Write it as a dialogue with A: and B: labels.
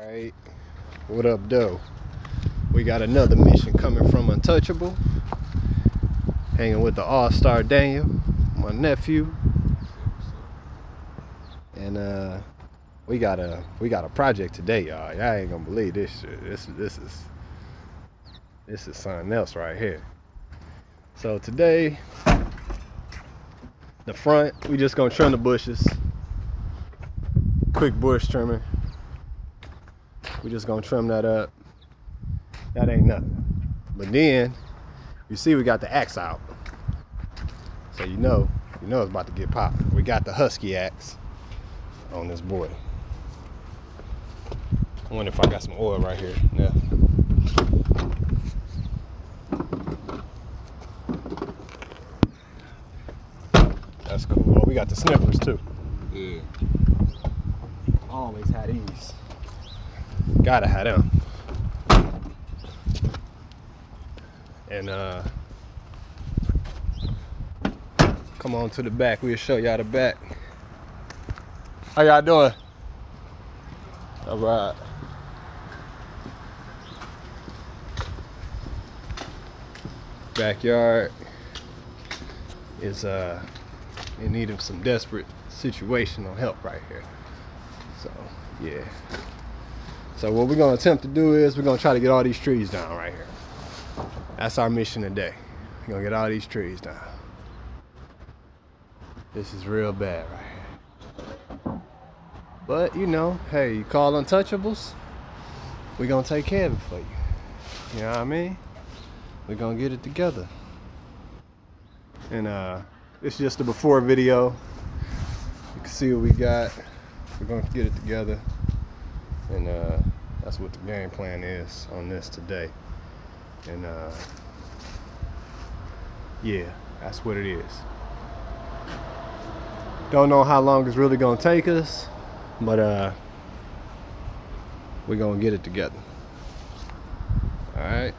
A: Alright, what up, though? We got another mission coming from Untouchable. Hanging with the All Star Daniel, my nephew. And uh we got a we got a project today, y'all. Y'all ain't gonna believe this shit. This this is this is something else right here. So today, the front, we just gonna trim the bushes. Quick bush trimming. We just gonna trim that up. That ain't nothing. But then, you see we got the axe out. So you know, you know it's about to get popped. We got the Husky axe on this boy. I wonder if I got some oil right here. Yeah. That's cool. Oh, we got the snippers too.
B: Yeah.
A: Always had these. Gotta have them. And uh come on to the back. We'll show y'all the back. How y'all doing? All right. Backyard is uh in need of some desperate situational help right here. So yeah. So what we're gonna attempt to do is we're gonna try to get all these trees down right here. That's our mission today. We're gonna get all these trees down. This is real bad right here. But you know, hey, you call untouchables, we're gonna take care of it for you. You know what I mean? We're gonna get it together. And uh it's just a before video. You can see what we got. We're gonna get it together. And uh that's what the game plan is on this today. And uh yeah, that's what it is. Don't know how long it's really gonna take us, but uh we're gonna get it together. Alright.